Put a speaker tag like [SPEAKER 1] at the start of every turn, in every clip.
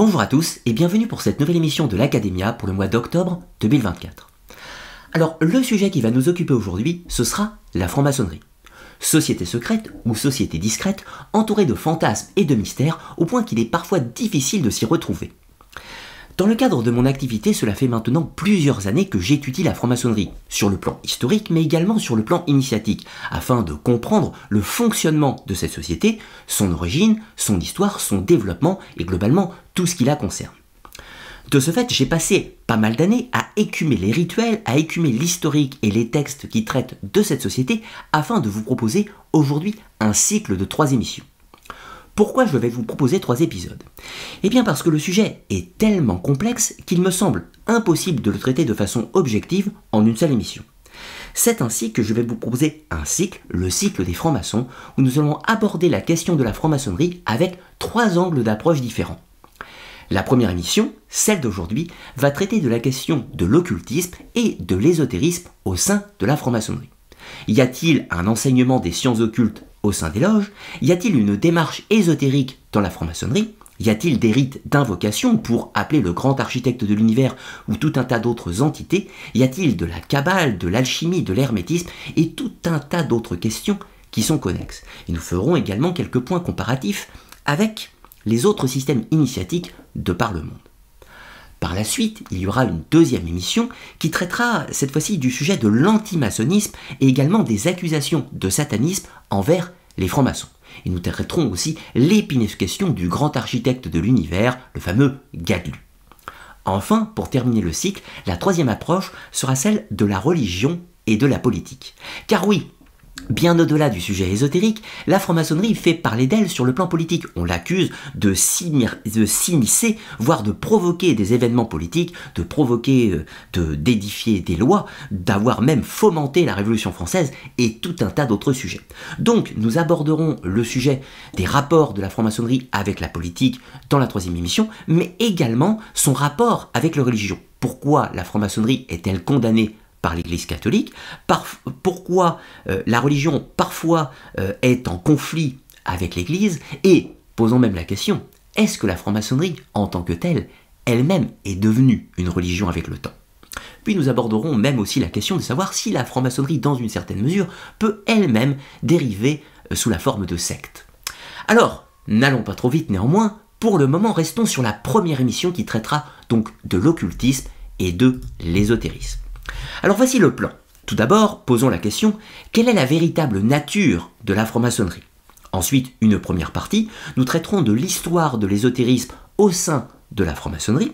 [SPEAKER 1] Bonjour à tous et bienvenue pour cette nouvelle émission de l'Academia pour le mois d'octobre 2024. Alors le sujet qui va nous occuper aujourd'hui, ce sera la franc-maçonnerie. Société secrète ou société discrète, entourée de fantasmes et de mystères au point qu'il est parfois difficile de s'y retrouver. Dans le cadre de mon activité, cela fait maintenant plusieurs années que j'étudie la franc-maçonnerie, sur le plan historique mais également sur le plan initiatique, afin de comprendre le fonctionnement de cette société, son origine, son histoire, son développement et globalement tout ce qui la concerne. De ce fait, j'ai passé pas mal d'années à écumer les rituels, à écumer l'historique et les textes qui traitent de cette société afin de vous proposer aujourd'hui un cycle de trois émissions. Pourquoi je vais vous proposer trois épisodes? Eh bien parce que le sujet est tellement complexe qu'il me semble impossible de le traiter de façon objective en une seule émission. C'est ainsi que je vais vous proposer un cycle, le cycle des francs-maçons, où nous allons aborder la question de la franc-maçonnerie avec trois angles d'approche différents. La première émission, celle d'aujourd'hui, va traiter de la question de l'occultisme et de l'ésotérisme au sein de la franc-maçonnerie. Y a-t-il un enseignement des sciences occultes au sein des loges Y a-t-il une démarche ésotérique dans la franc-maçonnerie? Y a-t-il des rites d'invocation pour appeler le grand architecte de l'univers ou tout un tas d'autres entités? Y a-t-il de la cabale, de l'alchimie, de l'hermétisme et tout un tas d'autres questions qui sont connexes? Et nous ferons également quelques points comparatifs avec les autres systèmes initiatiques de par le monde. Par la suite, il y aura une deuxième émission qui traitera cette fois-ci du sujet de l'antimaçonnisme et également des accusations de satanisme envers les francs-maçons. Et nous traiterons aussi l'épineuse question du grand architecte de l'univers, le fameux Gadlu. Enfin, pour terminer le cycle, la troisième approche sera celle de la religion et de la politique. Car oui, Bien au-delà du sujet ésotérique, la franc-maçonnerie fait parler d'elle sur le plan politique. On l'accuse de s'immiscer, voire de provoquer des événements politiques, de provoquer, euh, de d'édifier des lois, d'avoir même fomenté la Révolution française et tout un tas d'autres sujets. Donc, nous aborderons le sujet des rapports de la franc-maçonnerie avec la politique dans la troisième émission, mais également son rapport avec la religion. Pourquoi la franc-maçonnerie est-elle condamnée par l'Église catholique, pourquoi euh, la religion parfois euh, est en conflit avec l'Église, et posons même la question, est-ce que la franc-maçonnerie en tant que telle, elle-même est devenue une religion avec le temps? Puis nous aborderons même aussi la question de savoir si la franc-maçonnerie, dans une certaine mesure, peut elle-même dériver euh, sous la forme de secte. Alors, n'allons pas trop vite néanmoins, pour le moment restons sur la première émission qui traitera donc de l'occultisme et de l'ésotérisme. Alors voici le plan. Tout d'abord, posons la question, quelle est la véritable nature de la franc-maçonnerie? Ensuite, une première partie, nous traiterons de l'histoire de l'ésotérisme au sein de la franc-maçonnerie.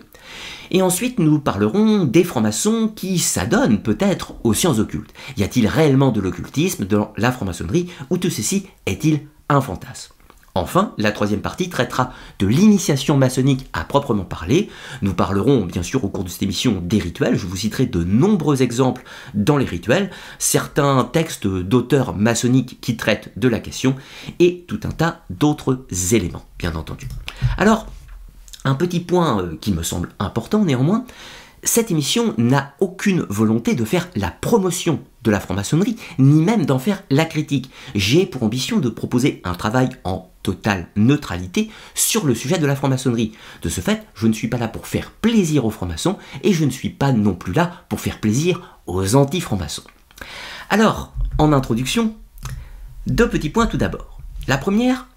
[SPEAKER 1] Et ensuite, nous parlerons des francs-maçons qui s'adonnent peut-être aux sciences occultes. Y a-t-il réellement de l'occultisme dans la franc-maçonnerie? Ou tout ceci est-il un fantasme? Enfin, la troisième partie traitera de l'initiation maçonnique à proprement parler. Nous parlerons bien sûr au cours de cette émission des rituels. Je vous citerai de nombreux exemples dans les rituels, certains textes d'auteurs maçonniques qui traitent de la question et tout un tas d'autres éléments, bien entendu. Alors, un petit point euh, qui me semble important néanmoins, cette émission n'a aucune volonté de faire la promotion de la franc-maçonnerie, ni même d'en faire la critique. J'ai pour ambition de proposer un travail en totale neutralité sur le sujet de la franc-maçonnerie. De ce fait, je ne suis pas là pour faire plaisir aux francs-maçons et je ne suis pas non plus là pour faire plaisir aux anti-francs-maçons. Alors, en introduction, deux petits points tout d'abord. La première,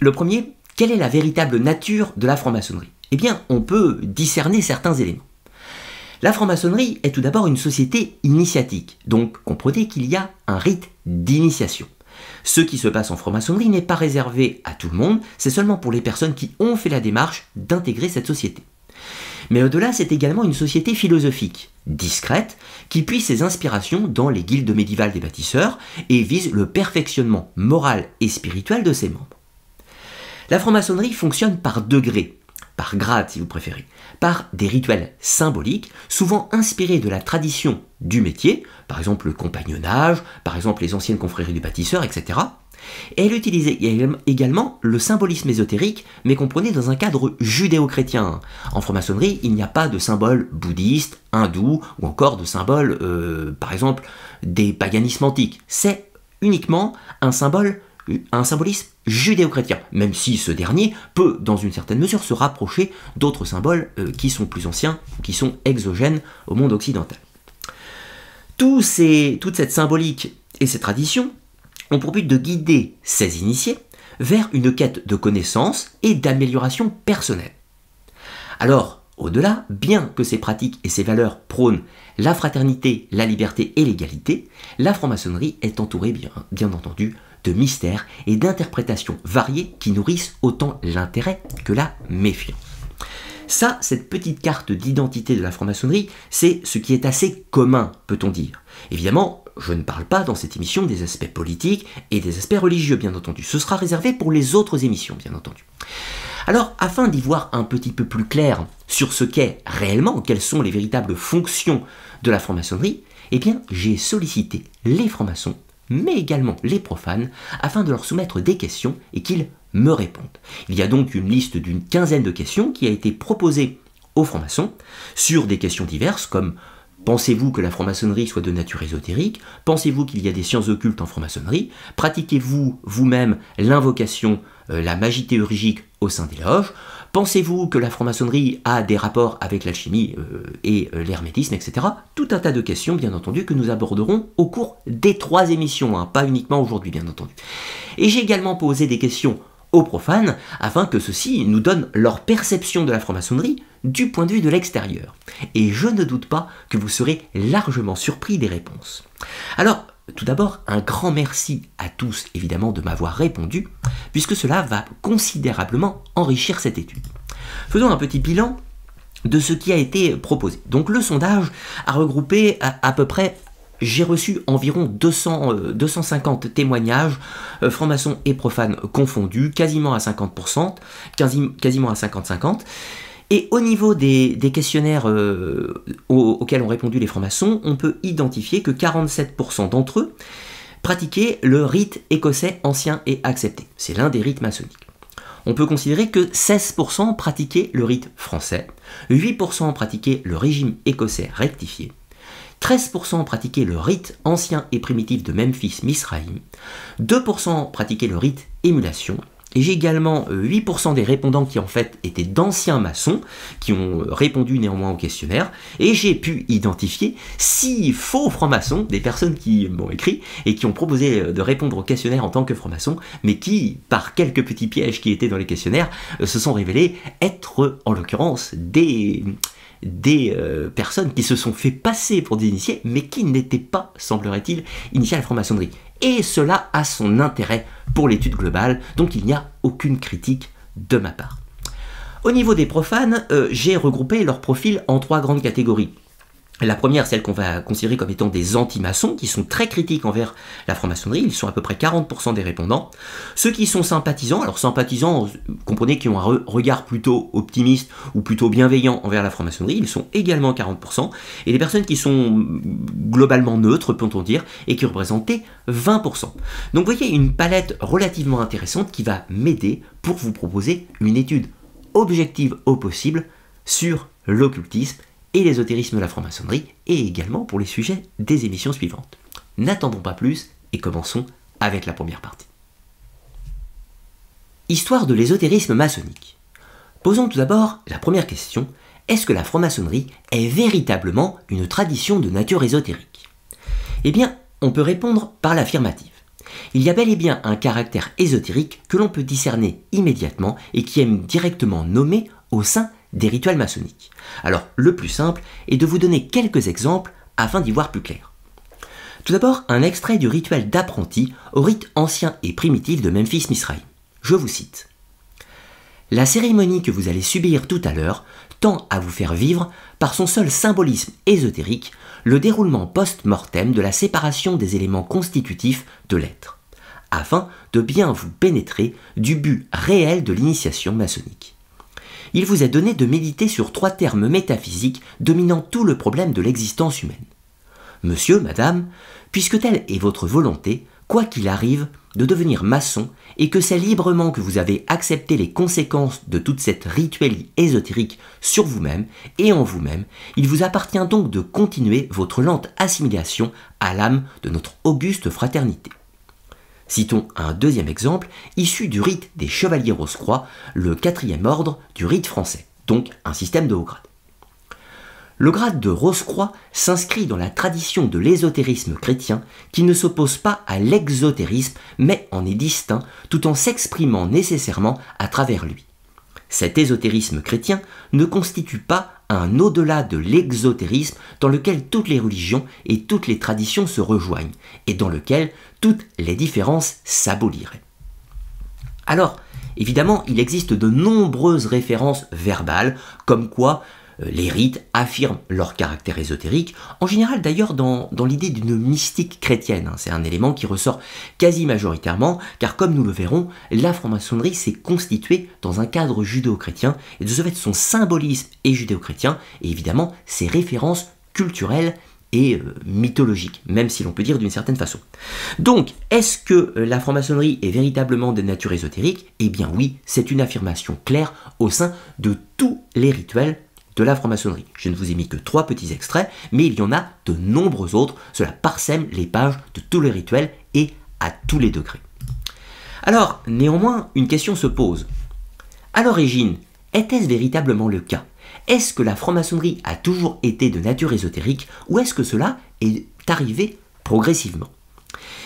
[SPEAKER 1] le premier, quelle est la véritable nature de la franc-maçonnerie? Eh bien, on peut discerner certains éléments. La franc-maçonnerie est tout d'abord une société initiatique, donc comprenez qu'il y a un rite d'initiation. Ce qui se passe en franc-maçonnerie n'est pas réservé à tout le monde, c'est seulement pour les personnes qui ont fait la démarche d'intégrer cette société. Mais au-delà, c'est également une société philosophique, discrète, qui puise ses inspirations dans les guildes médiévales des bâtisseurs et vise le perfectionnement moral et spirituel de ses membres. La franc-maçonnerie fonctionne par degrés, par grade si vous préférez, par des rituels symboliques, souvent inspirés de la tradition du métier, par exemple le compagnonnage, par exemple les anciennes confréries du bâtisseur, etc. Et elle utilisait également le symbolisme ésotérique, mais comprenait dans un cadre judéo-chrétien. En franc-maçonnerie, il n'y a pas de symbole bouddhiste, hindou, ou encore de symbole, euh, par exemple, des paganismes antiques. C'est uniquement un symbole un symbolisme judéo-chrétien, même si ce dernier peut, dans une certaine mesure, se rapprocher d'autres symboles euh, qui sont plus anciens, qui sont exogènes au monde occidental. toute cette symbolique et ces traditions ont pour but de guider ces initiés vers une quête de connaissance et d'amélioration personnelle. Alors, au-delà, bien que ces pratiques et ces valeurs prônent la fraternité, la liberté et l'égalité, la franc-maçonnerie est entourée bien entendu de mystères et d'interprétations variées qui nourrissent autant l'intérêt que la méfiance. Ça, cette petite carte d'identité de la franc-maçonnerie, c'est ce qui est assez commun, peut-on dire. Évidemment, je ne parle pas dans cette émission des aspects politiques et des aspects religieux, bien entendu. Ce sera réservé pour les autres émissions, bien entendu. Alors, afin d'y voir un petit peu plus clair sur ce qu'est réellement, quelles sont les véritables fonctions de la franc-maçonnerie, eh bien, j'ai sollicité les francs-maçons, mais également les profanes, afin de leur soumettre des questions et qu'ils me répondent. Il y a donc une liste d'une quinzaine de questions qui a été proposée aux francs-maçons sur des questions diverses comme Pensez-vous que la franc-maçonnerie soit de nature ésotérique? Pensez-vous qu'il y a des sciences occultes en franc-maçonnerie? Pratiquez-vous vous-même l'invocation, euh, la magie théurgique au sein des loges? Pensez-vous que la franc-maçonnerie a des rapports avec l'alchimie euh, et euh, l'hermétisme, etc. Tout un tas de questions, bien entendu, que nous aborderons au cours des trois émissions, hein, pas uniquement aujourd'hui, bien entendu. Et j'ai également posé des questions aux profanes, afin que ceux-ci nous donnent leur perception de la franc-maçonnerie du point de vue de l'extérieur. Et je ne doute pas que vous serez largement surpris des réponses. Alors, tout d'abord, un grand merci à tous, évidemment, de m'avoir répondu, puisque cela va considérablement enrichir cette étude. Faisons un petit bilan de ce qui a été proposé. Donc le sondage a regroupé à peu près j'ai reçu environ 200, 250 euh, témoignages, euh, francs-maçons et profanes confondus, quasiment à 50%, quasiment à 50-50. Et au niveau des, questionnaires euh, auxquels ont répondu les francs-maçons, on peut identifier que 47% d'entre eux pratiquaient le rite écossais ancien et accepté. C'est l'un des rites maçonniques. On peut considérer que 16% pratiquaient le rite français, 8% pratiquaient le régime écossais rectifié, 13% pratiquaient le rite ancien et primitif de Memphis-Misraïm, 2% pratiquaient le rite émulation, et j'ai également 8% euh, des répondants qui en fait étaient d'anciens maçons, qui ont euh, répondu néanmoins au questionnaire, et j'ai pu identifier 6 faux francs-maçons, des personnes qui m'ont écrit et qui ont proposé euh, de répondre au questionnaire en tant que francs-maçons, mais qui, par quelques petits pièges qui étaient dans les questionnaires, se sont révélés être en l'occurrence des personnes qui se sont fait passer pour des initiés, mais qui n'étaient pas, semblerait-il, initiés à la franc-maçonnerie. Et cela a son intérêt pour l'étude globale, donc il n'y a aucune critique de ma part. Au niveau des profanes, euh, j'ai regroupé leurs profils en trois grandes catégories. La première, celle qu'on va considérer comme étant des anti-maçons, qui sont très critiques envers la franc-maçonnerie, ils sont à peu près 40% des répondants. Ceux qui sont sympathisants, alors sympathisants, comprenez qu'ils ont un regard plutôt optimiste ou plutôt bienveillant envers la franc-maçonnerie, ils sont également 40%. Et les personnes qui sont globalement neutres, peut-on dire, et qui représentaient 20%. Donc vous voyez une palette relativement intéressante qui va m'aider pour vous proposer une étude objective au possible sur l'occultisme et l'ésotérisme de la franc-maçonnerie, et également pour les sujets des émissions suivantes. N'attendons pas plus et commençons avec la première partie. Histoire de l'ésotérisme maçonnique. Posons tout d'abord la première question, est-ce que la franc-maçonnerie est véritablement une tradition de nature ésotérique? Eh bien, on peut répondre par l'affirmative. Il y a bel et bien un caractère ésotérique que l'on peut discerner immédiatement et qui est directement nommé au sein des rituels maçonniques. Alors, le plus simple est de vous donner quelques exemples afin d'y voir plus clair. Tout d'abord, un extrait du rituel d'apprenti au rite ancien et primitif de Memphis Misraïm. Je vous cite. La cérémonie que vous allez subir tout à l'heure tend à vous faire vivre, par son seul symbolisme ésotérique, le déroulement post-mortem de la séparation des éléments constitutifs de l'être, afin de bien vous pénétrer du but réel de l'initiation maçonnique il vous est donné de méditer sur trois termes métaphysiques dominant tout le problème de l'existence humaine. Monsieur, madame, puisque telle est votre volonté, quoi qu'il arrive, de devenir maçon, et que c'est librement que vous avez accepté les conséquences de toute cette rituelle ésotérique sur vous-même et en vous-même, il vous appartient donc de continuer votre lente assimilation à l'âme de notre auguste fraternité. Citons un deuxième exemple, issu du rite des chevaliers Rose-Croix, le quatrième ordre du rite français, donc un système de haut grade. Le grade de Rose-Croix s'inscrit dans la tradition de l'ésotérisme chrétien qui ne s'oppose pas à l'exotérisme mais en est distinct tout en s'exprimant nécessairement à travers lui. Cet ésotérisme chrétien ne constitue pas un au-delà de l'exotérisme dans lequel toutes les religions et toutes les traditions se rejoignent et dans lequel toutes les différences s'aboliraient. Alors, évidemment, il existe de nombreuses références verbales, comme quoi les rites affirment leur caractère ésotérique, en général d'ailleurs dans, l'idée d'une mystique chrétienne. Hein. C'est un élément qui ressort quasi majoritairement, car comme nous le verrons, la franc-maçonnerie s'est constituée dans un cadre judéo-chrétien, et de ce fait son symbolisme est judéo-chrétien, et évidemment ses références culturelles et euh, mythologiques, même si l'on peut dire d'une certaine façon. Donc, est-ce que euh, la franc-maçonnerie est véritablement de nature ésotérique? Eh bien oui, c'est une affirmation claire au sein de tous les rituels de la franc-maçonnerie. Je ne vous ai mis que trois petits extraits, mais il y en a de nombreux autres. Cela parsème les pages de tous les rituels et à tous les degrés. Alors, néanmoins, une question se pose. À l'origine, était-ce véritablement le cas? Est-ce que la franc-maçonnerie a toujours été de nature ésotérique ou est-ce que cela est arrivé progressivement?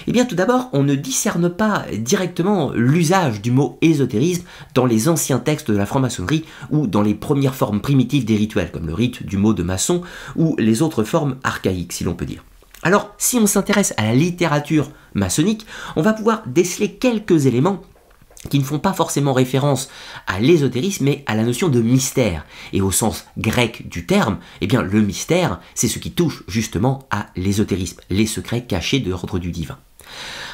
[SPEAKER 1] Eh bien, tout d'abord, on ne discerne pas directement l'usage du mot ésotérisme dans les anciens textes de la franc-maçonnerie ou dans les premières formes primitives des rituels, comme le rite du mot de maçon ou les autres formes archaïques, si l'on peut dire. Alors, si on s'intéresse à la littérature maçonnique, on va pouvoir déceler quelques éléments qui ne font pas forcément référence à l'ésotérisme, mais à la notion de mystère. Et au sens grec du terme, eh bien, le mystère, c'est ce qui touche justement à l'ésotérisme, les secrets cachés de l'ordre du divin.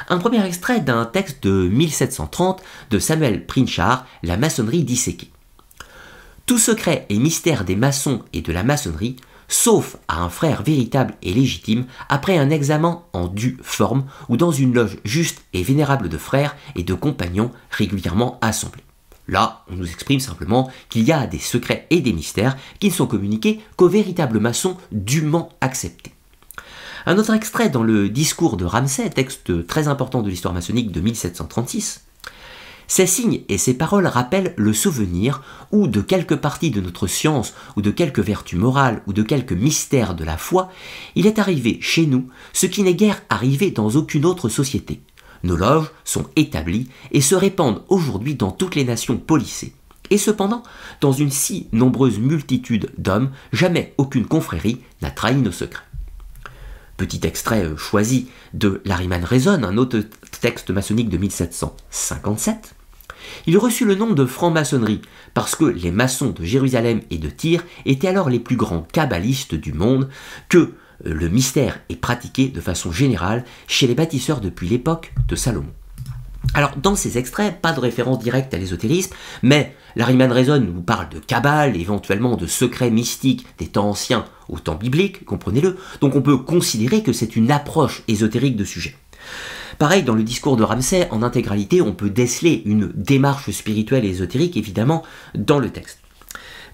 [SPEAKER 1] Un premier extrait d'un texte de 1730 de Samuel Princhard, La maçonnerie disséquée. Tout secret et mystère des maçons et de la maçonnerie, sauf à un frère véritable et légitime, après un examen en due forme ou dans une loge juste et vénérable de frères et de compagnons régulièrement assemblés. Là, on nous exprime simplement qu'il y a des secrets et des mystères qui ne sont communiqués qu'aux véritables maçons dûment acceptés. Un autre extrait dans le discours de Ramsay, texte très important de l'histoire maçonnique de 1736. Ces signes et ces paroles rappellent le souvenir ou de quelque partie de notre science ou de quelque vertu morale ou de quelque mystère de la foi, il est arrivé chez nous ce qui n'est guère arrivé dans aucune autre société. Nos loges sont établies et se répandent aujourd'hui dans toutes les nations policées. Et cependant, dans une si nombreuse multitude d'hommes, jamais aucune confrérie n'a trahi nos secrets petit extrait euh, choisi de L'Ariman raisonne, un autre texte maçonnique de 1757, il reçut le nom de franc-maçonnerie parce que les maçons de Jérusalem et de Tyr étaient alors les plus grands kabbalistes du monde, que euh, le mystère est pratiqué de façon générale chez les bâtisseurs depuis l'époque de Salomon. Alors, dans ces extraits, pas de référence directe à l'ésotérisme, mais l'Ariman Reason nous parle de Kabbale, éventuellement de secrets mystiques des temps anciens au temps biblique, comprenez-le, donc on peut considérer que c'est une approche ésotérique de sujet. Pareil, dans le discours de Ramsay, en intégralité, on peut déceler une démarche spirituelle et ésotérique, évidemment, dans le texte.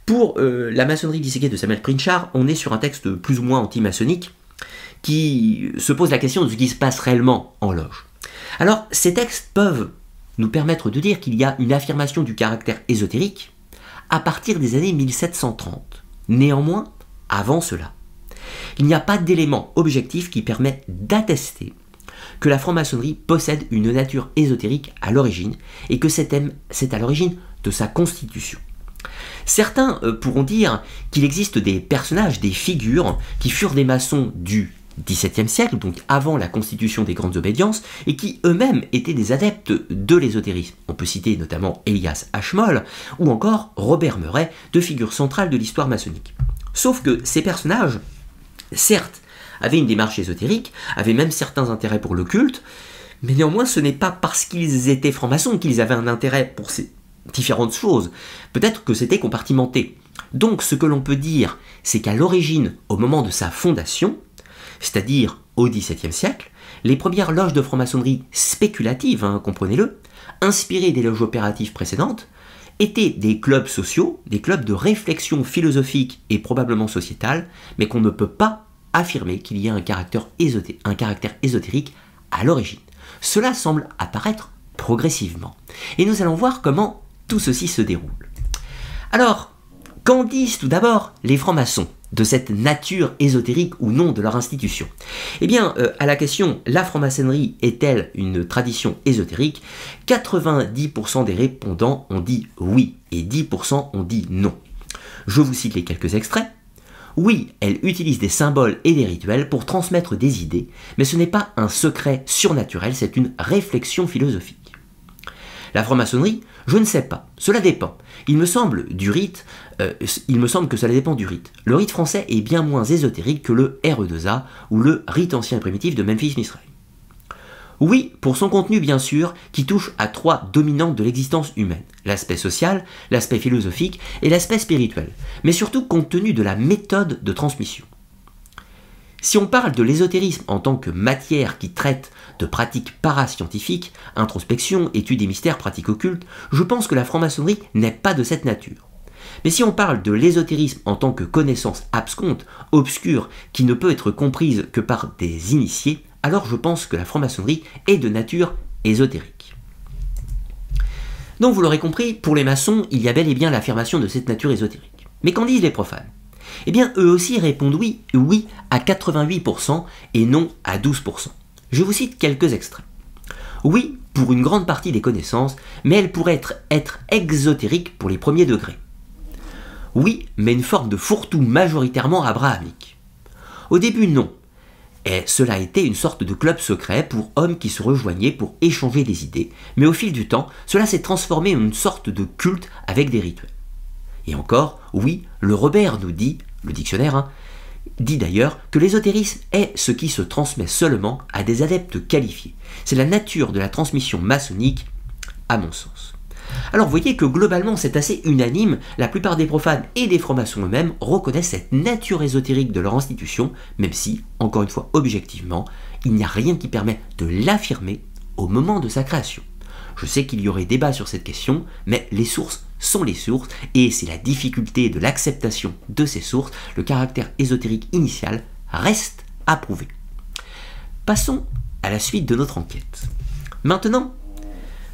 [SPEAKER 1] Pour euh, la maçonnerie disséquée de Samuel Princhard, on est sur un texte plus ou moins anti-maçonnique qui se pose la question de ce qui se passe réellement en loge. Alors, ces textes peuvent nous permettre de dire qu'il y a une affirmation du caractère ésotérique à partir des années 1730. Néanmoins, avant cela, il n'y a pas d'élément objectif qui permet d'attester que la franc-maçonnerie possède une nature ésotérique à l'origine et que c'est à l'origine de sa constitution. Certains euh, pourront dire qu'il existe des personnages, des figures qui furent des maçons du XVIIe siècle, donc avant la constitution des grandes obédiences, et qui eux-mêmes étaient des adeptes de l'ésotérisme. On peut citer notamment Elias Ashmole ou encore Robert Murray, deux figures centrales de l'histoire maçonnique. Sauf que ces personnages, certes, avaient une démarche ésotérique, avaient même certains intérêts pour le culte, mais néanmoins ce n'est pas parce qu'ils étaient francs-maçons qu'ils avaient un intérêt pour ces différentes choses. Peut-être que c'était compartimenté. Donc ce que l'on peut dire, c'est qu'à l'origine, au moment de sa fondation, c'est-à-dire au XVIIe siècle, les premières loges de franc-maçonnerie spéculatives, hein, comprenez-le, inspirées des loges opératives précédentes, étaient des clubs sociaux, des clubs de réflexion philosophique et probablement sociétale, mais qu'on ne peut pas affirmer qu'il y a un caractère, ésotérique à l'origine. cela semble apparaître progressivement. Et nous allons voir comment tout ceci se déroule. Alors, qu'en disent tout d'abord les francs-maçons de cette nature ésotérique ou non de leur institution? Eh bien, euh, à la question la franc-maçonnerie est-elle une tradition ésotérique? 90% des répondants ont dit oui et 10% ont dit non. Je vous cite les quelques extraits. Oui, elle utilise des symboles et des rituels pour transmettre des idées, mais ce n'est pas un secret surnaturel, c'est une réflexion philosophique. La franc-maçonnerie, je ne sais pas, cela dépend. Il me semble du rite, euh, il me semble que cela dépend du rite. Le rite français est bien moins ésotérique que le RE2A ou le rite ancien et primitif de Memphis Misraï. Oui, pour son contenu bien sûr, qui touche à trois dominantes de l'existence humaine, l'aspect social, l'aspect philosophique et l'aspect spirituel, mais surtout compte tenu de la méthode de transmission. Si on parle de l'ésotérisme en tant que matière qui traite de pratiques parascientifiques, introspection, études des mystères, pratiques occultes, je pense que la franc-maçonnerie n'est pas de cette nature. Mais si on parle de l'ésotérisme en tant que connaissance absconte, obscure, qui ne peut être comprise que par des initiés, alors je pense que la franc-maçonnerie est de nature ésotérique. Donc vous l'aurez compris, pour les maçons, il y a bel et bien l'affirmation de cette nature ésotérique. Mais qu'en disent les profanes? Eh bien, eux aussi répondent oui, oui à 88% et non à 12%. Je vous cite quelques extraits. Oui, pour une grande partie des connaissances, mais elle pourrait être, être exotérique pour les premiers degrés. Oui, mais une forme de fourre-tout majoritairement abrahamique. Au début, non, et cela a été une sorte de club secret pour hommes qui se rejoignaient pour échanger des idées, mais au fil du temps, cela s'est transformé en une sorte de culte avec des rituels. Et encore, oui, le Robert nous dit, le dictionnaire, hein, dit d'ailleurs que l'ésotérisme est ce qui se transmet seulement à des adeptes qualifiés. C'est la nature de la transmission maçonnique, à mon sens. Alors vous voyez que globalement c'est assez unanime, la plupart des profanes et des francs-maçons eux-mêmes reconnaissent cette nature ésotérique de leur institution, même si, encore une fois objectivement, il n'y a rien qui permet de l'affirmer au moment de sa création. Je sais qu'il y aurait débat sur cette question, mais les sources sont les sources, et c'est la difficulté de l'acceptation de ces sources, le caractère ésotérique initial reste à prouver. Passons à la suite de notre enquête. Maintenant,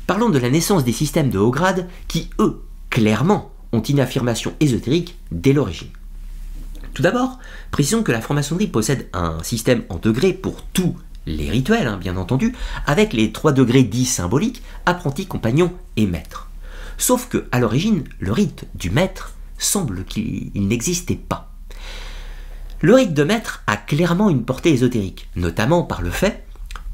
[SPEAKER 1] Parlons de la naissance des systèmes de haut grade qui, eux, clairement, ont une affirmation ésotérique dès l'origine. Tout d'abord, précisons que la franc-maçonnerie possède un système en degrés pour tous les rituels, hein, bien entendu, avec les trois degrés dits symboliques, apprenti, compagnon et maître. Sauf que, à l'origine, le rite du maître semble qu'il n'existait pas. Le rite de maître a clairement une portée ésotérique, notamment par le fait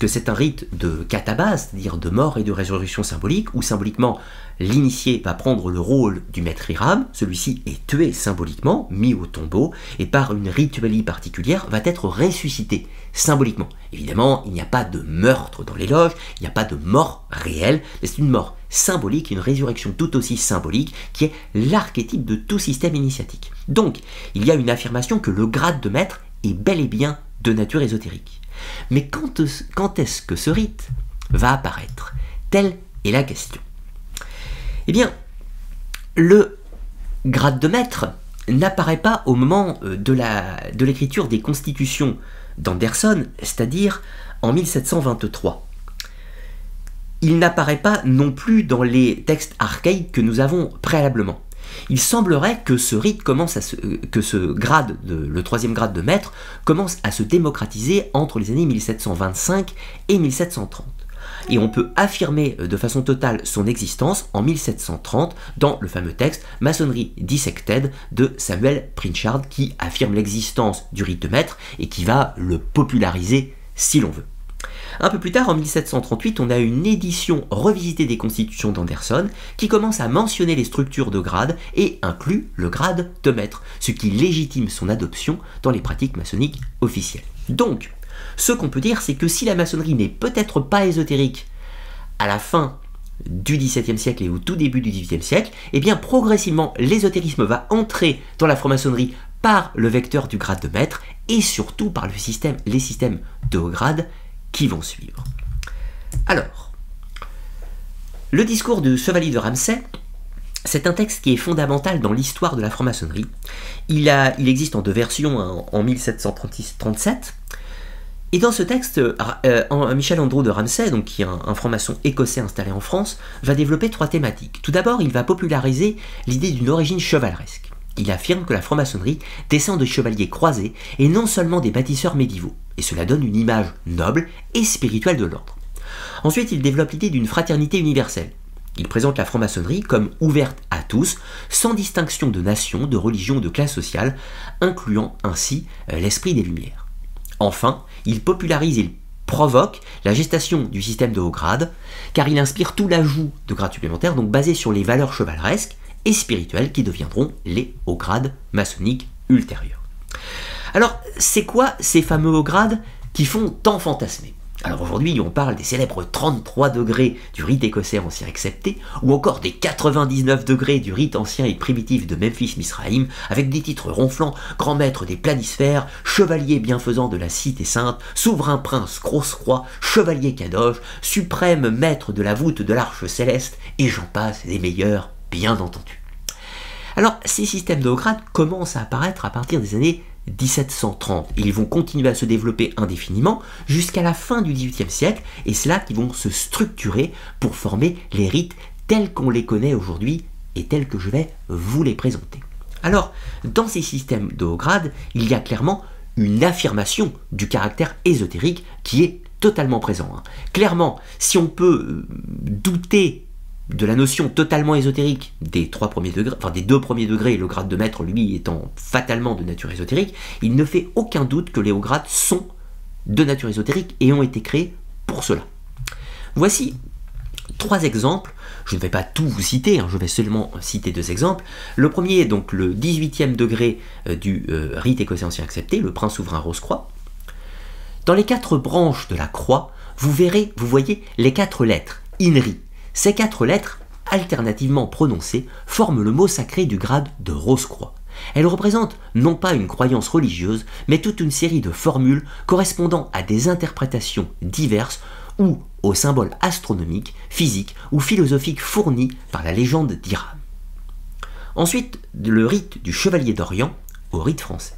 [SPEAKER 1] que c'est un rite de catabase, c'est-à-dire de mort et de résurrection symbolique, où symboliquement l'initié va prendre le rôle du maître Hiram, celui-ci est tué symboliquement, mis au tombeau, et par une ritualité particulière va être ressuscité symboliquement. Évidemment, il n'y a pas de meurtre dans les loges, il n'y a pas de mort réelle, mais c'est une mort symbolique, une résurrection tout aussi symbolique, qui est l'archétype de tout système initiatique. Donc, il y a une affirmation que le grade de maître est bel et bien de nature ésotérique. Mais quand, est-ce que ce rite va apparaître Telle est la question. Eh bien, le grade de maître n'apparaît pas au moment euh, de l'écriture des constitutions d'Anderson, c'est-à-dire en 1723. Il n'apparaît pas non plus dans les textes archaïques que nous avons préalablement. Il semblerait que ce rite commence à que ce grade, le troisième grade de maître, commence à se démocratiser entre les années 1725 et 1730. Et on peut affirmer de façon totale son existence en 1730 dans le fameux texte Masonry Dissected de Samuel Princhard qui affirme l'existence du rite de maître et qui va le populariser si l'on veut. Un peu plus tard, en 1738, on a une édition revisitée des constitutions d'Anderson qui commence à mentionner les structures de grade et inclut le grade de maître, ce qui légitime son adoption dans les pratiques maçonniques officielles. Donc, ce qu'on peut dire, c'est que si la maçonnerie n'est peut-être pas ésotérique à la fin du XVIIe siècle et au tout début du XVIIIe siècle, eh bien progressivement l'ésotérisme va entrer dans la franc-maçonnerie par le vecteur du grade de maître et surtout par les systèmes de grade qui vont suivre. Alors, le discours du chevalier de Ramsay, c'est un texte qui est fondamental dans l'histoire de la franc-maçonnerie. Il, il existe en deux versions, en 1736-37. Et dans ce texte, euh, Michel Andrew de Ramsay, donc qui est un, franc-maçon écossais installé en France, va développer trois thématiques. Tout d'abord, il va populariser l'idée d'une origine chevaleresque. Il affirme que la franc-maçonnerie descend de chevaliers croisés et non seulement des bâtisseurs médiévaux, et cela donne une image noble et spirituelle de l'ordre. Ensuite, il développe l'idée d'une fraternité universelle. Il présente la franc-maçonnerie comme ouverte à tous, sans distinction de nation, de religion, de classe sociale, incluant ainsi euh, l'esprit des Lumières. Enfin, il popularise et provoque la gestation du système de haut grade, car il inspire tout l'ajout de grades supplémentaires, donc basés sur les valeurs chevaleresques et spirituelles qui deviendront les hauts grades maçonniques ultérieurs. Alors, c'est quoi ces fameux hauts grades qui font tant fantasmer? Alors aujourd'hui, on parle des célèbres 33 degrés du rite écossais ancien accepté, ou encore des 99 degrés du rite ancien et primitif de Memphis-Misraïm, avec des titres ronflants, grand maître des planisphères, chevalier bienfaisant de la cité sainte, souverain prince grosse-croix, chevalier kadosh, suprême maître de la voûte de l'arche céleste, et j'en passe des meilleurs, bien entendu. Alors, ces systèmes de grade commencent à apparaître à partir des années 1730. ils vont continuer à se développer indéfiniment jusqu'à la fin du XVIIIe siècle, et c'est là qu'ils vont se structurer pour former les rites tels qu'on les connaît aujourd'hui et tels que je vais vous les présenter. Alors, dans ces systèmes de haut grade, il y a clairement une affirmation du caractère ésotérique qui est totalement présent. Hein. Clairement, si on peut euh, douter de la notion totalement ésotérique des trois premiers degrés, enfin des deux premiers degrés, le grade de maître lui étant fatalement de nature ésotérique, il ne fait aucun doute que les hauts grades sont de nature ésotérique et ont été créés pour cela. Voici trois exemples. Je ne vais pas tout vous citer, hein, je vais seulement citer deux exemples. Le premier est donc le 18e degré euh, du euh, rite écossais ancien accepté, le prince souverain Rose-Croix. Dans les quatre branches de la croix, vous verrez, vous voyez les quatre lettres, INRI, ces quatre lettres, alternativement prononcées, forment le mot sacré du grade de Rose-Croix. Elles représentent non pas une croyance religieuse, mais toute une série de formules correspondant à des interprétations diverses ou aux symboles astronomiques, physiques ou philosophiques fournis par la légende d'Iram. Ensuite, le rite du chevalier d'Orient au rite français.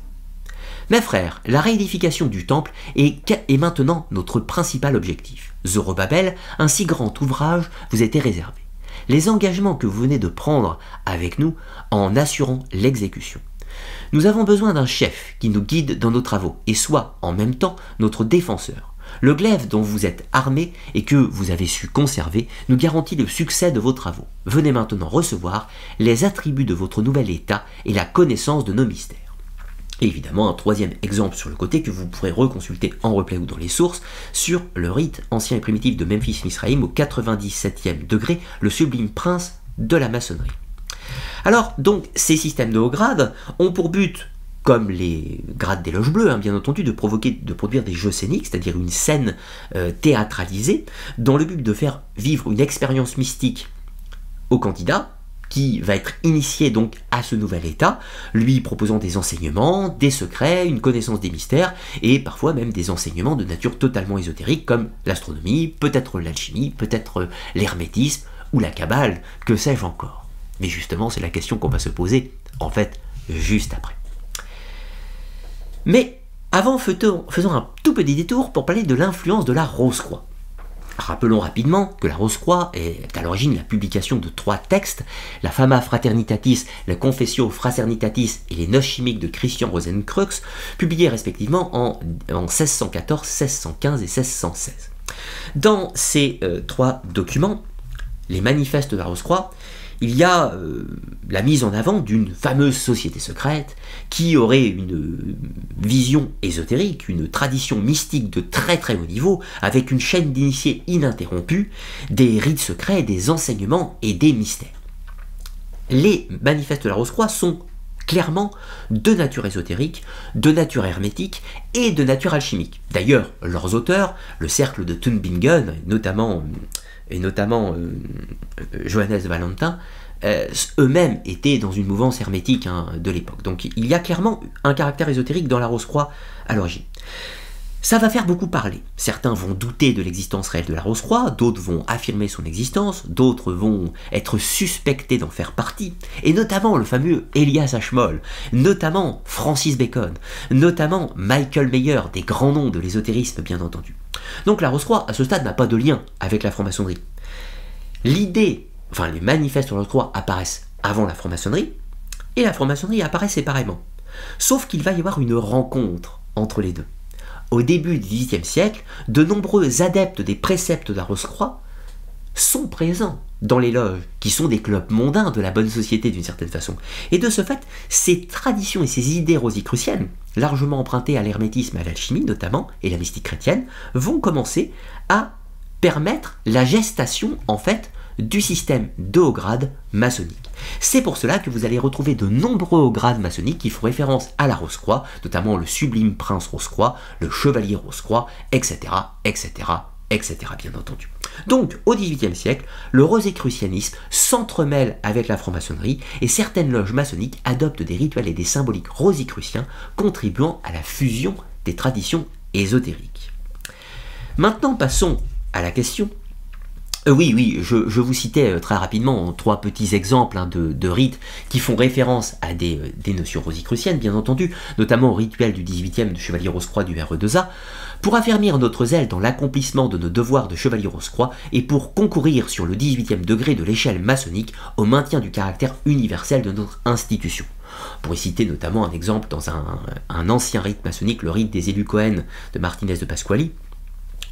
[SPEAKER 1] Mes frères, la réédification du temple est, maintenant notre principal objectif. Zorobabel, un si grand ouvrage vous était réservé. Les engagements que vous venez de prendre avec nous en assurant l'exécution. Nous avons besoin d'un chef qui nous guide dans nos travaux et soit en même temps notre défenseur. Le glaive dont vous êtes armé et que vous avez su conserver nous garantit le succès de vos travaux. Venez maintenant recevoir les attributs de votre nouvel état et la connaissance de nos mystères. Et évidemment, un troisième exemple sur le côté que vous pourrez reconsulter en replay ou dans les sources sur le rite ancien et primitif de Memphis-Misraïm au 97e degré, le sublime prince de la maçonnerie. Alors, donc, ces systèmes de haut grade ont pour but comme les grades des loges bleues, hein, bien entendu, de provoquer, de produire des jeux scéniques, c'est-à-dire une scène euh, théâtralisée, dans le but de faire vivre une expérience mystique au candidat, qui va être initié donc à ce nouvel état, lui proposant des enseignements, des secrets, une connaissance des mystères, et parfois même des enseignements de nature totalement ésotérique comme l'astronomie, peut-être l'alchimie, peut-être l'hermétisme ou la cabale, que sais-je encore. Mais justement, c'est la question qu'on va se poser, en fait, juste après. Mais avant, faisons un tout petit détour pour parler de l'influence de la Rose-Croix. Rappelons rapidement que la Rose-Croix est à l'origine la publication de trois textes, la Fama Fraternitatis, la Confessio Fraternitatis et les Noces chimiques de Christian Rosenkreuz, publiés respectivement en, 1614, 1615 et 1616. Dans ces euh, trois documents, les manifestes de la Rose-Croix, il y a euh, la mise en avant d'une fameuse société secrète qui aurait une vision ésotérique, une tradition mystique de très très haut niveau, avec une chaîne d'initiés ininterrompue, des rites secrets, des enseignements et des mystères. Les manifestes de la Rose-Croix sont clairement de nature ésotérique, de nature hermétique et de nature alchimique. D'ailleurs, leurs auteurs, le cercle de Tunbingen, notamment et notamment euh, euh, Johannes Valentin, euh, eux-mêmes étaient dans une mouvance hermétique hein, de l'époque. Donc il y a clairement un caractère ésotérique dans la Rose-Croix à l'origine. Ça va faire beaucoup parler. Certains vont douter de l'existence réelle de la Rose-Croix, d'autres vont affirmer son existence, d'autres vont être suspectés d'en faire partie, et notamment le fameux Elias Ashmole, notamment Francis Bacon, notamment Michael Mayer, des grands noms de l'ésotérisme bien entendu. Donc la Rose-Croix, à ce stade, n'a pas de lien avec la franc-maçonnerie. L'idée, enfin les manifestes de la Rose-Croix apparaissent avant la franc-maçonnerie, et la franc-maçonnerie apparaît séparément. Sauf qu'il va y avoir une rencontre entre les deux au début du XVIIIe siècle, de nombreux adeptes des préceptes de la Rose-Croix sont présents dans les loges, qui sont des clubs mondains de la bonne société d'une certaine façon. Et de ce fait, ces traditions et ces idées rosicruciennes, largement empruntées à l'hermétisme et à l'alchimie notamment, et la mystique chrétienne, vont commencer à permettre la gestation, en fait, du système de haut grade maçonnique. C'est pour cela que vous allez retrouver de nombreux hauts grades maçonniques qui font référence à la Rose-Croix, notamment le sublime prince Rose-Croix, le chevalier Rose-Croix, etc., etc., etc., bien entendu. Donc, au XVIIIe siècle, le rosécrucianisme s'entremêle avec la franc-maçonnerie et certaines loges maçonniques adoptent des rituels et des symboliques rosicruciens contribuant à la fusion des traditions ésotériques. Maintenant, passons à la question euh, oui, oui, je, vous citais euh, très rapidement trois petits exemples hein, de, rites qui font référence à des, euh, notions rosicruciennes, bien entendu, notamment au rituel du 18e de Chevalier Rose-Croix du RE2A, pour affermir notre zèle dans l'accomplissement de nos devoirs de Chevalier Rose-Croix et pour concourir sur le 18e degré de l'échelle maçonnique au maintien du caractère universel de notre institution. Pour y citer notamment un exemple dans un, ancien rite maçonnique, le rite des élus Cohen de Martinez de Pasquali,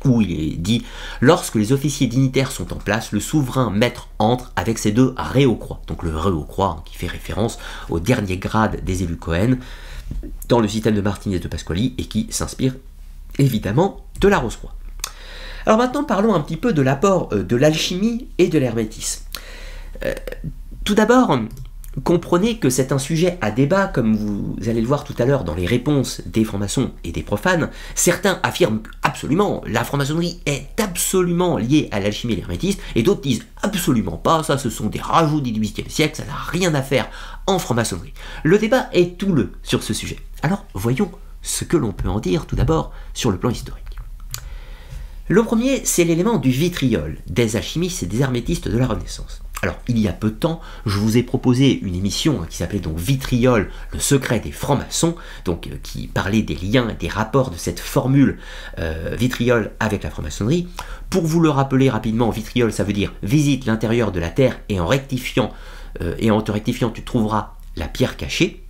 [SPEAKER 1] où il est dit Lorsque les officiers dignitaires sont en place, le souverain maître entre avec ses deux réaux-croix. Donc le réaux-croix hein, qui fait référence au dernier grade des élus Cohen dans le système de Martinez de Pasquali et qui s'inspire évidemment de la Rose-Croix. Alors maintenant parlons un petit peu de l'apport euh, de l'alchimie et de l'hermétisme. Euh, tout d'abord, Comprenez que c'est un sujet à débat, comme vous allez le voir tout à l'heure dans les réponses des francs-maçons et des profanes. Certains affirment absolument la franc-maçonnerie est absolument liée à l'alchimie et l'hermétisme, et d'autres disent absolument pas, ça ce sont des rajouts du XVIIIe siècle, ça n'a rien à faire en franc-maçonnerie. Le débat est tout le sur ce sujet. Alors voyons ce que l'on peut en dire tout d'abord sur le plan historique. Le premier, c'est l'élément du vitriol des alchimistes et des hermétistes de la Renaissance. Alors, il y a peu de temps, je vous ai proposé une émission qui s'appelait donc Vitriol, le secret des francs-maçons, donc euh, qui parlait des liens et des rapports de cette formule euh, vitriol avec la franc-maçonnerie. Pour vous le rappeler rapidement, vitriol, ça veut dire visite l'intérieur de la terre et en rectifiant euh, et en te rectifiant, tu trouveras la pierre cachée.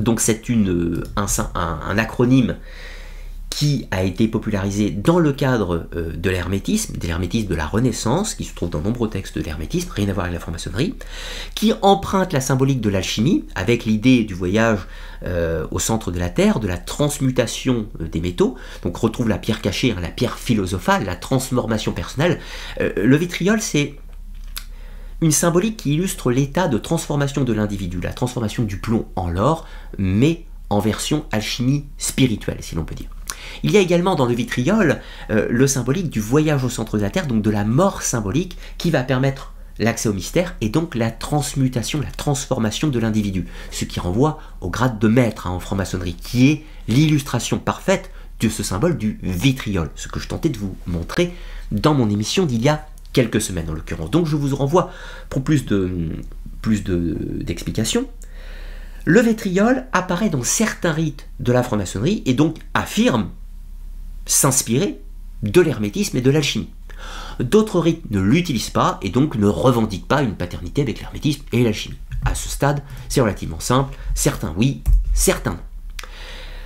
[SPEAKER 1] Donc c'est une un, un acronyme qui a été popularisé dans le cadre euh, de l'hermétisme, de l'hermétisme de la Renaissance, qui se trouve dans nombreux textes de l'hermétisme, rien à voir avec la franc-maçonnerie, qui emprunte la symbolique de l'alchimie, avec l'idée du voyage euh, au centre de la Terre, de la transmutation euh, des métaux, donc retrouve la pierre cachée, hein, la pierre philosophale, la transformation personnelle. le vitriol, c'est une symbolique qui illustre l'état de transformation de l'individu, la transformation du plomb en l'or, mais en version alchimie spirituelle, si l'on peut dire. Il y a également dans le vitriol euh, le symbolique du voyage au centre de la Terre, donc de la mort symbolique, qui va permettre l'accès au mystère et donc la transmutation, la transformation de l'individu, ce qui renvoie au grade de maître hein, en franc-maçonnerie, qui est l'illustration parfaite de ce symbole du vitriol, ce que je tentais de vous montrer dans mon émission d'il y a quelques semaines en l'occurrence. Donc je vous renvoie pour plus de plus d'explications. le vitriol apparaît dans certains rites de la franc-maçonnerie et donc affirme s'inspirer de l'hermétisme et de l'alchimie. D'autres rites ne l'utilisent pas et donc ne revendiquent pas une paternité avec l'hermétisme et l'alchimie. À ce stade, c'est relativement simple, certains oui, certains non.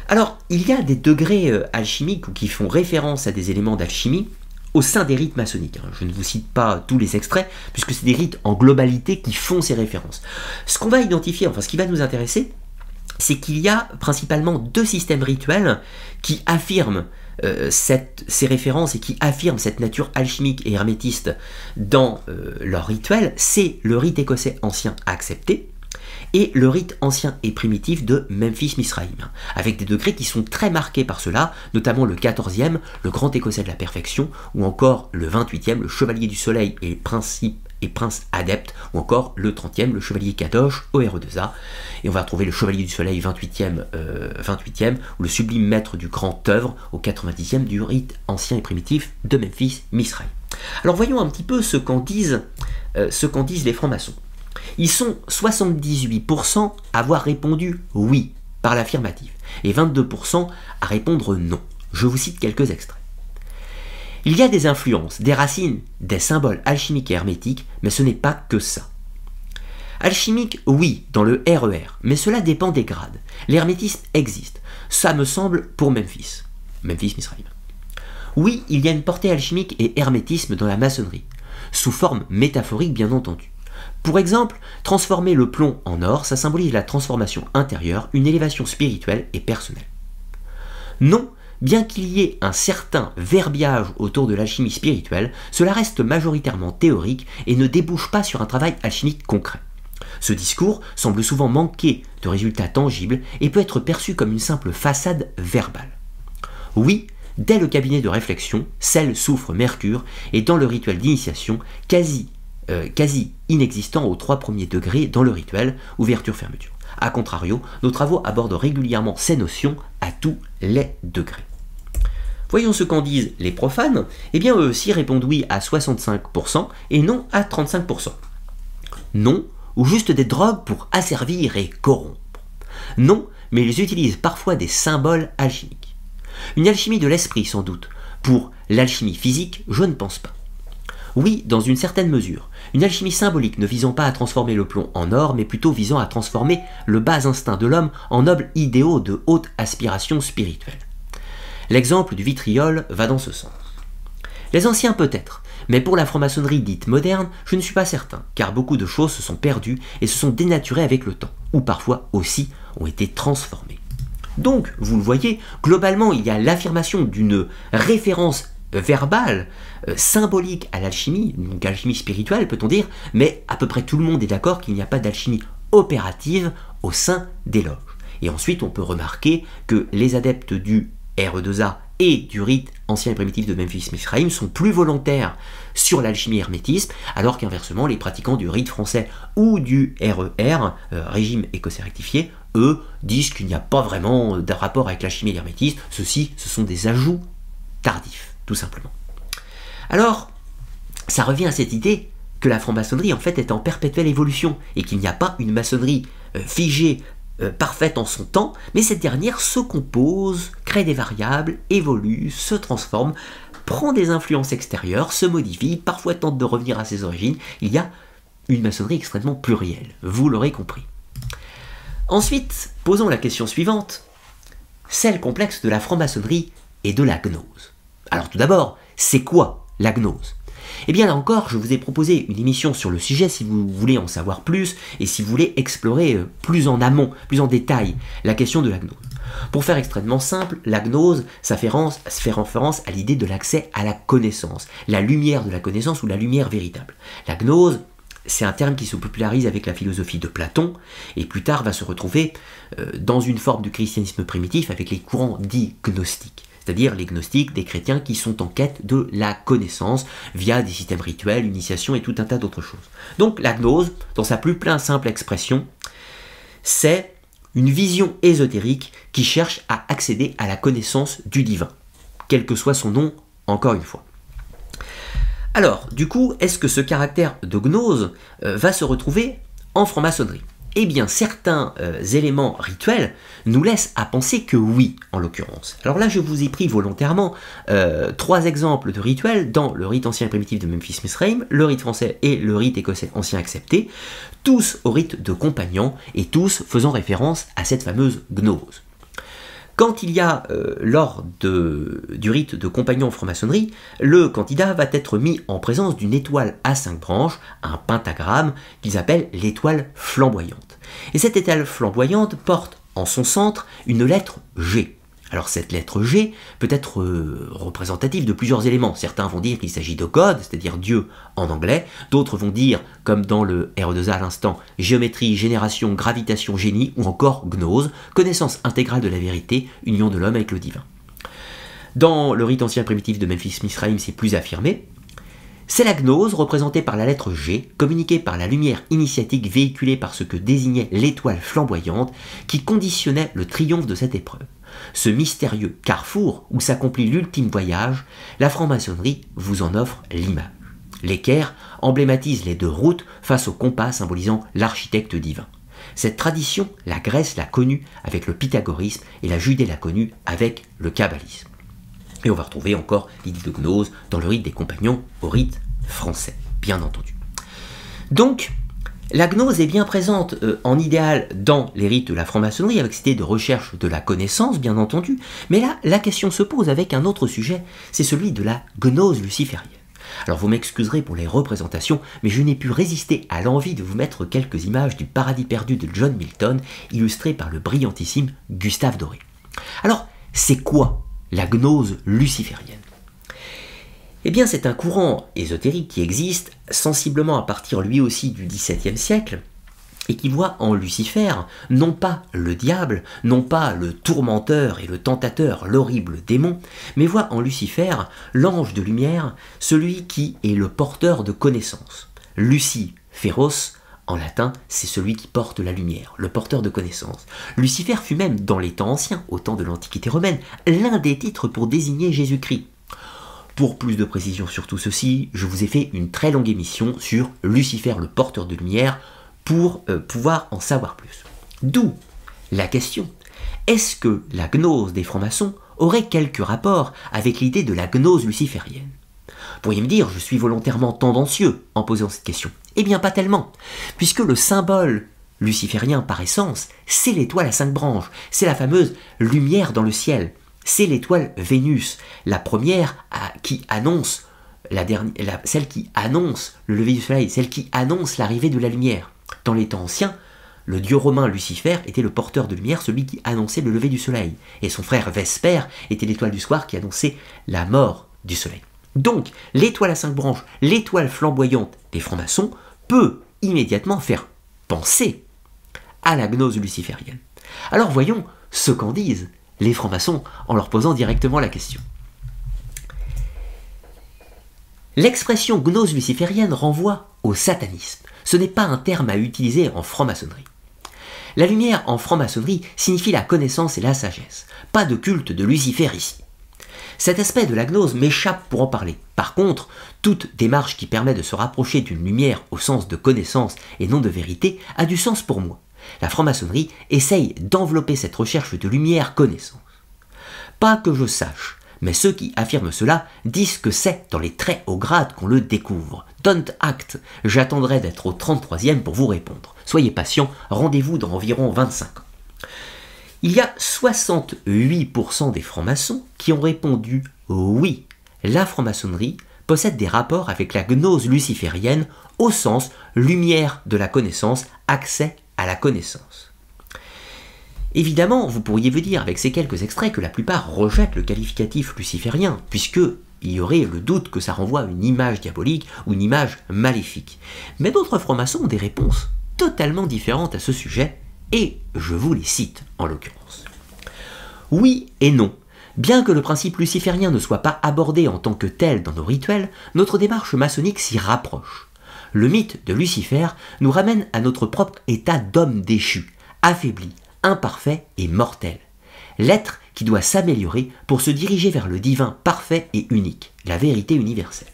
[SPEAKER 1] Alors, il y a des degrés euh, alchimiques qui font référence à des éléments d'alchimie au sein des rites maçonniques. Hein. Je ne vous cite pas tous les extraits, puisque c'est des rites en globalité qui font ces références. Ce qu'on va identifier, enfin ce qui va nous intéresser, c'est qu'il y a principalement deux systèmes rituels qui affirment euh, ces références et qui affirment cette nature alchimique et hermétiste dans euh, leur rituel, c'est le rite écossais ancien accepté et le rite ancien et primitif de Memphis-Misraïm, avec des degrés qui sont très marqués par cela, notamment le 14e, le grand écossais de la perfection, ou encore le 28e, le chevalier du soleil et et prince adepte, ou encore le 30e, le chevalier Kadosh au RE2A. Et on va retrouver le chevalier du soleil 28e, 28e ou le sublime maître du grand œuvre au 90e du rite ancien et primitif de Memphis, Misraï. Alors voyons un petit peu ce qu'en disent, ce qu'en disent les francs-maçons. Ils sont 78% à avoir répondu oui par l'affirmative et 22% à répondre non. Je vous cite quelques extraits. Il y a des influences, des racines, des symboles alchimiques et hermétiques, mais ce n'est pas que ça. Alchimique, oui, dans le RER, e mais cela dépend des grades. L'hermétisme existe. Ça me semble pour Memphis. Memphis, Misraïm. Oui, il y a une portée alchimique et hermétisme dans la maçonnerie, sous forme métaphorique bien entendu. Pour exemple, transformer le plomb en or, ça symbolise la transformation intérieure, une élévation spirituelle et personnelle. Non, bien qu'il y ait un certain verbiage autour de l'alchimie spirituelle, cela reste majoritairement théorique et ne débouche pas sur un travail alchimique concret. Ce discours semble souvent manquer de résultats tangibles et peut être perçu comme une simple façade verbale. Oui, dès le cabinet de réflexion, sel, soufre, mercure, et dans le rituel d'initiation, quasi euh, quasi inexistant aux trois premiers degrés dans le rituel, ouverture-fermeture. A contrario, nos travaux abordent régulièrement ces notions à tous les degrés. Voyons ce qu'en disent les profanes. Eh bien, eux aussi répondent oui à 65% et non à 35%. Non, ou juste des drogues pour asservir et corrompre. Non, mais ils utilisent parfois des symboles alchimiques. Une alchimie de l'esprit sans doute. Pour l'alchimie physique, je ne pense pas. Oui, dans une certaine mesure. Une alchimie symbolique ne visant pas à transformer le plomb en or, mais plutôt visant à transformer le bas instinct de l'homme en nobles idéaux de haute aspiration spirituelle. L'exemple du vitriol va dans ce sens. Les anciens peut-être, mais pour la franc-maçonnerie dite moderne, je ne suis pas certain, car beaucoup de choses se sont perdues et se sont dénaturées avec le temps, ou parfois aussi ont été transformées. Donc, vous le voyez, globalement, il y a l'affirmation d'une référence verbale, euh, symbolique à l'alchimie, donc alchimie spirituelle peut-on dire, mais à peu près tout le monde est d'accord qu'il n'y a pas d'alchimie opérative au sein des loges. Et ensuite, on peut remarquer que les adeptes du RE2A et du rite ancien et primitif de Memphis Misraïm sont plus volontaires sur l'alchimie hermétisme, alors qu'inversement, les pratiquants du rite français ou du RER, e euh, régime écossais rectifié, eux, disent qu'il n'y a pas vraiment de rapport avec l'alchimie et l'hermétisme. Ceci, ce sont des ajouts tardifs simplement. Alors, ça revient à cette idée que la franc-maçonnerie en fait est en perpétuelle évolution et qu'il n'y a pas une maçonnerie euh, figée, euh, parfaite en son temps, mais cette dernière se compose, crée des variables, évolue, se transforme, prend des influences extérieures, se modifie, parfois tente de revenir à ses origines. Il y a une maçonnerie extrêmement plurielle, vous l'aurez compris. Ensuite, posons la question suivante, celle complexe de la franc-maçonnerie et de la gnose. Alors tout d'abord, c'est quoi la gnose? Eh bien là encore, je vous ai proposé une émission sur le sujet si vous voulez en savoir plus et si vous voulez explorer euh, plus en amont, plus en détail la question de la gnose. Pour faire extrêmement simple, la gnose, ça fait, référence à l'idée de l'accès à la connaissance, la lumière de la connaissance ou la lumière véritable. La gnose, c'est un terme qui se popularise avec la philosophie de Platon et plus tard va se retrouver euh, dans une forme du christianisme primitif avec les courants dits gnostiques c'est-à-dire les gnostiques, des chrétiens qui sont en quête de la connaissance via des systèmes rituels, initiation et tout un tas d'autres choses. Donc la gnose, dans sa plus plein simple expression, c'est une vision ésotérique qui cherche à accéder à la connaissance du divin, quel que soit son nom, encore une fois. Alors, du coup, est-ce que ce caractère de gnose euh, va se retrouver en franc-maçonnerie? Eh bien, certains euh, éléments rituels nous laissent à penser que oui, en l'occurrence. Alors là, je vous ai pris volontairement euh, trois exemples de rituels dans le rite ancien et primitif de Memphis Misraim, le rite français et le rite écossais ancien accepté, tous au rite de compagnon et tous faisant référence à cette fameuse gnose. Quand il y a, euh, lors du rite de compagnon franc-maçonnerie, le candidat va être mis en présence d'une étoile à cinq branches, un pentagramme qu'ils appellent l'étoile flamboyante. Et cette étoile flamboyante porte en son centre une lettre G. Alors cette lettre G peut être euh, représentative de plusieurs éléments. Certains vont dire qu'il s'agit de God, c'est-à-dire Dieu en anglais. D'autres vont dire, comme dans le RE2A à l'instant, géométrie, génération, gravitation, génie, ou encore gnose, connaissance intégrale de la vérité, union de l'homme avec le divin. Dans le rite ancien primitif de Memphis Misraim, c'est plus affirmé. C'est la gnose, représentée par la lettre G, communiquée par la lumière initiatique véhiculée par ce que désignait l'étoile flamboyante, qui conditionnait le triomphe de cette épreuve. Ce mystérieux carrefour où s'accomplit l'ultime voyage, la franc-maçonnerie vous en offre l'image. L'équerre emblématise les deux routes face au compas symbolisant l'architecte divin. Cette tradition, la Grèce l'a connue avec le pythagorisme et la Judée l'a connue avec le kabbalisme. Et on va retrouver encore l'idée de gnose dans le rite des compagnons au rite français, bien entendu. Donc, la gnose est bien présente euh, en idéal dans les rites de la franc-maçonnerie, avec cette idée de recherche de la connaissance, bien entendu. Mais là, la question se pose avec un autre sujet, c'est celui de la gnose luciférienne. Alors vous m'excuserez pour les représentations, mais je n'ai pu résister à l'envie de vous mettre quelques images du paradis perdu de John Milton, illustrées par le brillantissime Gustave Doré. Alors, c'est quoi la gnose luciférienne? Eh bien, c'est un courant ésotérique qui existe sensiblement à partir lui aussi du XVIIe siècle, et qui voit en Lucifer non pas le diable, non pas le tourmenteur et le tentateur, l'horrible démon, mais voit en Lucifer l'ange de lumière, celui qui est le porteur de connaissance. Lucie féroce, en latin, c'est celui qui porte la lumière, le porteur de connaissance. Lucifer fut même, dans les temps anciens, au temps de l'Antiquité romaine, l'un des titres pour désigner Jésus-Christ. Pour plus de précision sur tout ceci, je vous ai fait une très longue émission sur Lucifer le porteur de lumière pour euh, pouvoir en savoir plus. D'où la question, est-ce que la gnose des francs-maçons aurait quelque rapport avec l'idée de la gnose luciférienne? Pourriez me dire, je suis volontairement tendancieux en posant cette question. Eh bien pas tellement, puisque le symbole luciférien par essence, c'est l'étoile à cinq branches, c'est la fameuse lumière dans le ciel, c'est l'étoile Vénus, la première qui annonce la dernière, celle qui annonce le lever du soleil, celle qui annonce l'arrivée de la lumière. Dans les temps anciens, le dieu romain Lucifer était le porteur de lumière, celui qui annonçait le lever du soleil, et son frère Vesper était l'étoile du soir qui annonçait la mort du soleil. Donc, l'étoile à cinq branches, l'étoile flamboyante des francs-maçons, peut immédiatement faire penser à la gnose luciférienne. Alors voyons ce qu'en disent les francs-maçons en leur posant directement la question. L'expression gnose luciférienne renvoie au satanisme. Ce n'est pas un terme à utiliser en franc-maçonnerie. La lumière en franc-maçonnerie signifie la connaissance et la sagesse. Pas de culte de Lucifer ici. Cet aspect de la gnose m'échappe pour en parler. Par contre, toute démarche qui permet de se rapprocher d'une lumière au sens de connaissance et non de vérité a du sens pour moi. La franc-maçonnerie essaye d'envelopper cette recherche de lumière-connaissance. Pas que je sache, mais ceux qui affirment cela disent que c'est dans les très hauts grades qu'on le découvre. Don't act, j'attendrai d'être au 33e pour vous répondre. Soyez patient, rendez-vous dans environ 25 ans. Il y a 68% des francs-maçons qui ont répondu oui, la franc-maçonnerie possède des rapports avec la gnose luciférienne au sens lumière de la connaissance, accès la connaissance. Évidemment, vous pourriez vous dire avec ces quelques extraits que la plupart rejettent le qualificatif luciférien, puisque il y aurait le doute que ça renvoie à une image diabolique ou une image maléfique. Mais d'autres francs-maçons ont des réponses totalement différentes à ce sujet, et je vous les cite en l'occurrence. Oui et non. Bien que le principe luciférien ne soit pas abordé en tant que tel dans nos rituels, notre démarche maçonnique s'y rapproche le mythe de Lucifer nous ramène à notre propre état d'homme déchu, affaibli, imparfait et mortel. L'être qui doit s'améliorer pour se diriger vers le divin parfait et unique, la vérité universelle.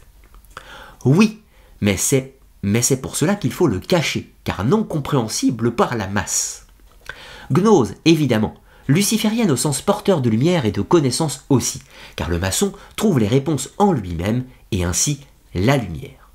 [SPEAKER 1] Oui, mais c'est pour cela qu'il faut le cacher, car non compréhensible par la masse. Gnose, évidemment, luciférienne au sens porteur de lumière et de connaissance aussi, car le maçon trouve les réponses en lui-même et ainsi la lumière.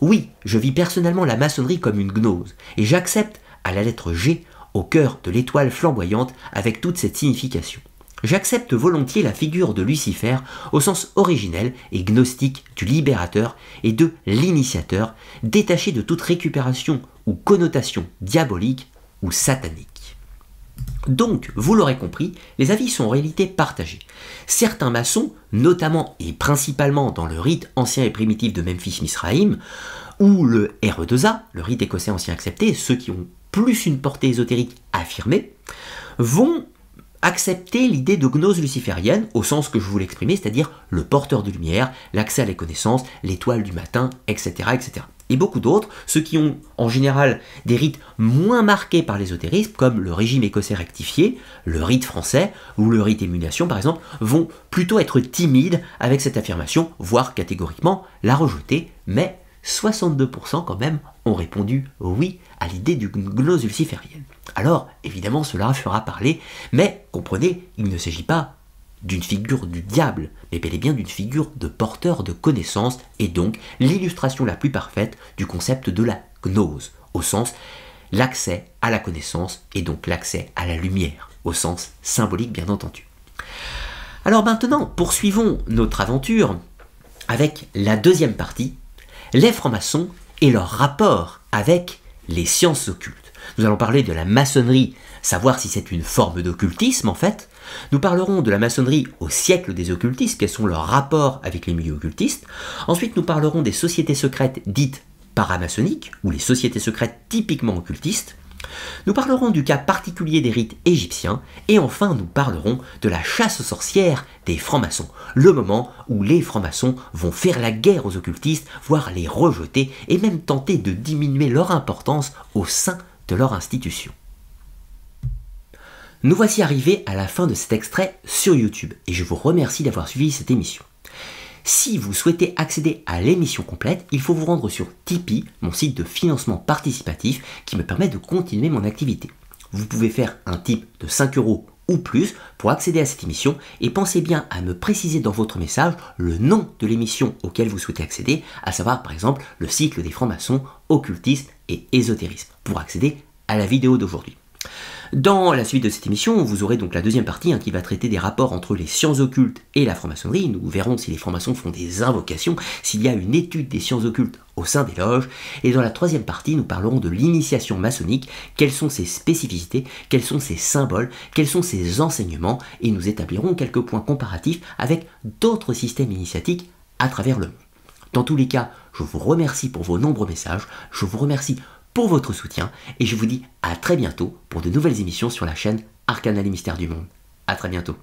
[SPEAKER 1] Oui, je vis personnellement la maçonnerie comme une gnose, et j'accepte, à la lettre G, au cœur de l'étoile flamboyante, avec toute cette signification. J'accepte volontiers la figure de Lucifer au sens originel et gnostique du libérateur et de l'initiateur, détaché de toute récupération ou connotation diabolique ou satanique. Donc, vous l'aurez compris, les avis sont en réalité partagés. Certains maçons, notamment et principalement dans le rite ancien et primitif de Memphis Misraïm, ou le RE2A, le rite écossais ancien accepté, ceux qui ont plus une portée ésotérique affirmée, vont accepter l'idée de gnose luciférienne au sens que je vous l'exprimais, c'est-à-dire le porteur de lumière, l'accès à les connaissances, l'étoile du matin, etc., etc. Et beaucoup d'autres, ceux qui ont en général des rites moins marqués par l'ésotérisme, comme le régime écossais rectifié, le rite français ou le rite émulation par exemple, vont plutôt être timides avec cette affirmation, voire catégoriquement la rejeter, mais 62% quand même ont répondu oui à l'idée du gnose luciférienne. Alors, évidemment, cela fera parler, mais comprenez, il ne s'agit pas d'une figure du diable, mais bel et bien d'une figure de porteur de connaissances, et donc l'illustration la plus parfaite du concept de la gnose, au sens l'accès à la connaissance, et donc l'accès à la lumière, au sens symbolique bien entendu. Alors maintenant, poursuivons notre aventure avec la deuxième partie, les francs-maçons et leur rapport avec les sciences occultes. Nous allons parler de la maçonnerie, savoir si c'est une forme d'occultisme en fait. Nous parlerons de la maçonnerie au siècle des occultistes, quels sont leurs rapports avec les milieux occultistes. Ensuite, nous parlerons des sociétés secrètes dites paramaçonniques, ou les sociétés secrètes typiquement occultistes. Nous parlerons du cas particulier des rites égyptiens, et enfin nous parlerons de la chasse aux sorcières des francs-maçons, le moment où les francs-maçons vont faire la guerre aux occultistes, voire les rejeter, et même tenter de diminuer leur importance au sein de leur institution. Nous voici arrivés à la fin de cet extrait sur YouTube, et je vous remercie d'avoir suivi cette émission. Si vous souhaitez accéder à l'émission complète, il faut vous rendre sur Tipeee, mon site de financement participatif qui me permet de continuer mon activité. Vous pouvez faire un type de 5 euros ou plus pour accéder à cette émission et pensez bien à me préciser dans votre message le nom de l'émission auquel vous souhaitez accéder, à savoir par exemple le cycle des francs-maçons, occultisme et ésotérisme, pour accéder à la vidéo d'aujourd'hui. Dans la suite de cette émission, vous aurez donc la deuxième partie hein, qui va traiter des rapports entre les sciences occultes et la franc-maçonnerie. Nous verrons si les francs-maçons font des invocations, s'il y a une étude des sciences occultes au sein des loges. Et dans la troisième partie, nous parlerons de l'initiation maçonnique, quelles sont ses spécificités, quels sont ses symboles, quels sont ses enseignements, et nous établirons quelques points comparatifs avec d'autres systèmes initiatiques à travers le monde. Dans tous les cas, je vous remercie pour vos nombreux messages, je vous remercie pour votre soutien et je vous dis à très bientôt pour de nouvelles émissions sur la chaîne Arcana les mystères du monde. À très bientôt.